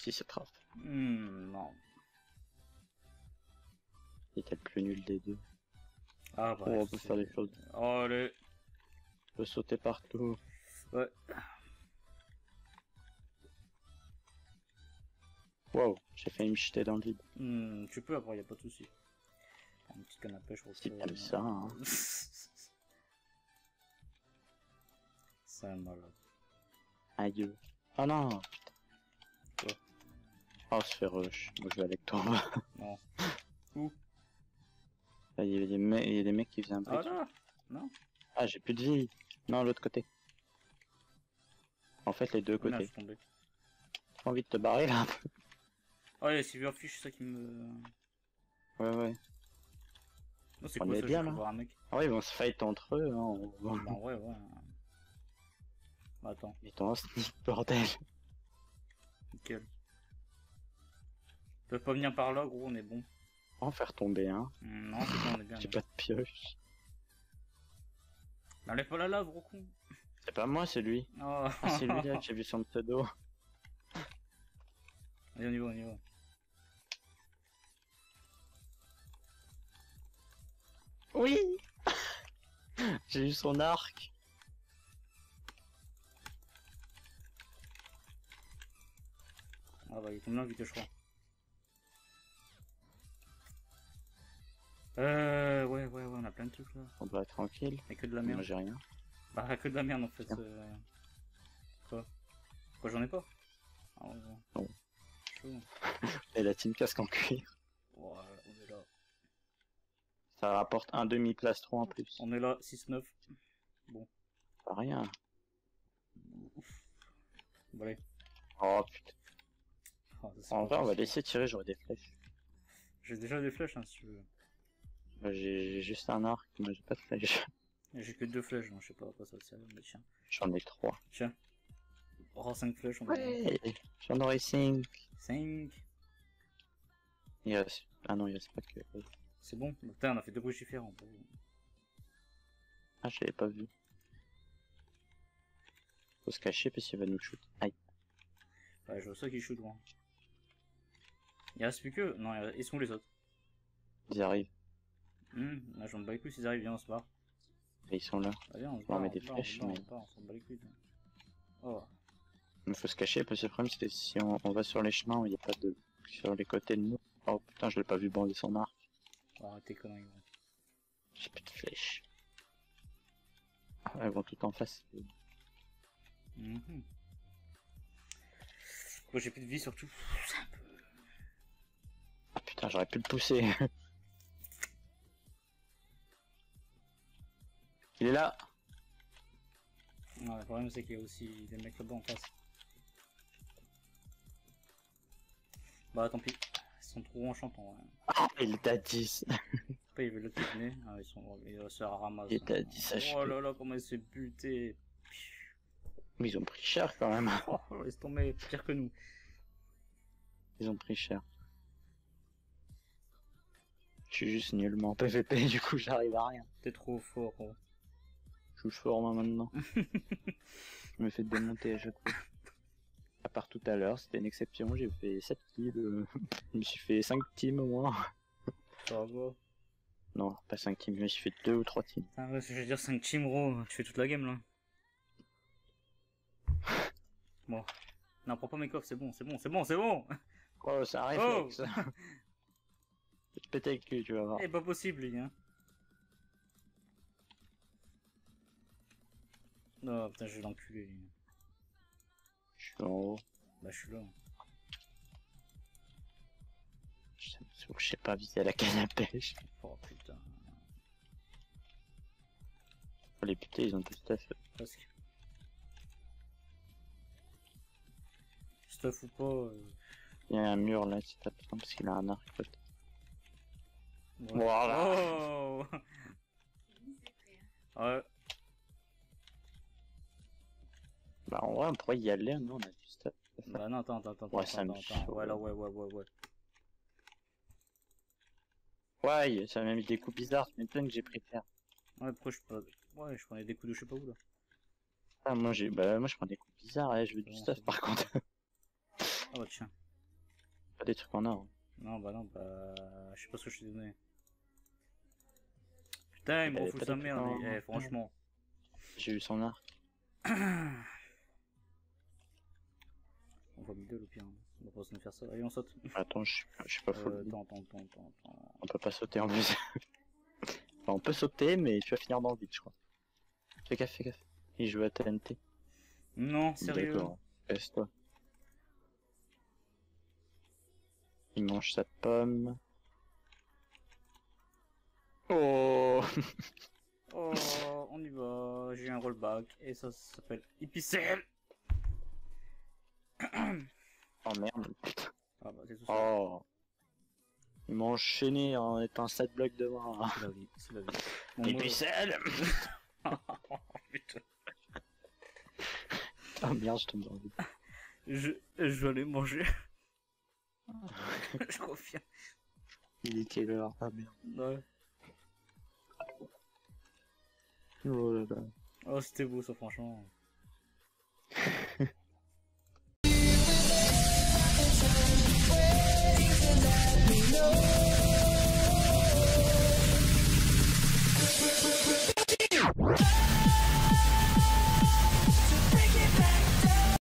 Si c'est grave. Hmm, non. Il était le plus nul des deux. Ah, Oh, bah. on peut faire des choses. Oh, allez. On peut sauter partout. Ouais. Wow, j'ai failli me jeter dans le vide. Hmm, tu peux après, y a pas de souci. Un petit pêche, je trouve Si t'aimes ça, hein. C'est un malade. Adieu. Oh non, putain. Oh, se fait rush. Moi, je vais avec toi. Non. Là, Il y, a des me- il y a des mecs qui faisaient un Ah là Non Ah, j'ai plus de vie. Non, l'autre côté. En fait, les deux côtés. T'as envie de te barrer là Oh, a Silverfish, c'est ça qui me. Ouais, ouais. Non, c'est quoi est ça bien, là. voir un mec. Ah ouais, ils vont se fight entre eux. Hein. on- Bah, ouais, ouais. Bah, attends, Mais ton sneak, bordel. nickel. Ils peuvent pas venir par là, gros, on est bon. On va en faire tomber, hein. Hmm, Non, c'est bon, on est bien. J'ai pas de pioche. N'enlève pas la lave, gros con. C'est pas moi, c'est lui. Oh. Ah, c'est lui là, j'ai vu son pseudo. Allez, on y va, on y va. Oui J'ai eu son arc. Ah bah il est combien vite je crois. Euh ouais ouais ouais on a plein de trucs là. On doit être tranquille. Y'a que de la Moi merde. j'ai rien. Bah y'a que de la merde en fait. Euh. Quoi? Quoi j'en ai pas? Ah ouais. ouais. Non. Chaud. Et la team casque en cuir. Ouais, on est là. Ça rapporte un demi plastron en plus. On est là, 6-9. Pas rien. Bon allez. Oh putain. Ah, ça, En vrai, on va laisser tirer, j'aurai des flèches. J'ai déjà des flèches hein, si tu veux. Moi, J'ai j'ai juste un arc, moi j'ai pas de flèches. Et J'ai que deux flèches, donc je sais pas à quoi ça sert, mais tiens. J'en ai trois. Tiens. Aura 5 flèches, on va Ouais J'en aurai cinq. 5. Il reste... Ah non, il reste pas que... C'est bon Putain, on a fait deux bruits différents. Ah, je l'avais pas vu. Faut se cacher parce qu'il va nous shoot. Aïe. Ouais, je vois ça qui shoot loin. Il reste plus que. Non, ils sont où les autres? Ils arrivent. Hum, là j'en bats les couilles s'ils arrivent, viens, on se barre. Ils sont là. Bah, viens, on se On met des flèches, on mais- on s'en bat les couilles. Oh, Il faut se cacher parce que le problème c'est que si on, on va sur les chemins où il n'y a pas de... Sur les côtés de nous. Oh putain, je l'ai pas vu bander son arc. on va arrêter conneries. gros. J'ai plus de flèches. Ah, elles vont tout en face. Mhm. Moi j'ai plus de vie surtout. Ah putain, j'aurais pu le pousser. il est là. Non, le problème c'est qu'il y a aussi des mecs là-bas en face. Bah tant pis. Ils sont trop enchantants. Ouais. Ah, il est à 10. Après ils veulent le tenir. Ah, ils sont. Ils vont se ramasser. Il est à 10 HP. Oh là là, comment il s'est buté. Mais ils ont pris cher quand même. Oh, laisse tomber, pire que nous. Ils ont pris cher. Je suis juste nullement PVP, du coup j'arrive à rien. T'es trop fort. oh. Je suis fort moi maintenant. je me fais démonter à chaque fois. À part tout à l'heure, c'était une exception, j'ai fait 7 kills. euh, je me suis fait 5 teams au moins. Ça va. Non, pas 5 teams, je me suis fait 2 ou 3 teams. Putain, ouais, je veux dire 5 teams, gros. Tu fais toute la game là. Bon. Non, prends pas mes coffres, c'est bon, c'est bon, c'est bon, c'est bon. Oh, c'est un réflexe. Je vais te péter le cul, tu vas voir. Eh, pas possible, lui, hein. Non, putain, je vais l'enculer, lui. Je suis en haut. Bah, je suis là. Je sais- pas viser la canne à pêche. Oh putain, Faut les buter, ils ont tout stuff. presque. Stuff ou pas, euh, Il y a un mur là, tapes dedans parce qu'il a un arc. ouais. Voilà. Oh Ouais, Bah, en vrai, on pourrait y aller, nous, on a juste stuff Bah, non, attends, attends, attends, ouais, attends, attends, Ouais, là, ouais, ouais, ouais, ouais. Ouais, ça m'a mis des coups bizarres, c'est plein que j'ai pris terre. Ouais, pourquoi je... Ouais, je prenais des coups de je sais pas où, là. Ah, moi, j'ai... Bah, moi, je prends des coups bizarres, et je veux du stuff, par contre. Ah bah, tiens. Pas des trucs en or. Hein. Non, bah non, bah... Je sais pas ce que je t'ai donné. Putain, il me refoule sa merde, eh, franchement. J'ai eu son art. 2 le pire. On va pas se faire ça. Allez, on saute. Attends, je suis pas, fou. Euh, attends, attends, attends, attends. On peut pas sauter en plus. enfin, on peut sauter, mais tu vas finir dans le vide, je crois. Fais gaffe, fais gaffe. Il joue à TNT. Non, sérieux. D'accord. toi Il mange sa pomme. Oh Oh, on y va. J'ai un rollback et ça, ça s'appelle épicelle. Oh merde. Ah bah, tout ça. Oh Il m'a enchaîné en étant 7 blocs devant. C'est la vie, c'est la vie. Bon, Et moi- puis celle Oh, putain. Oh merde, je tombe dans le vide. Je, je vais aller manger. je confirme. Il est quelle heure? Ah merde. Ouais. Oh là là. Oh, c'était beau ça, franchement.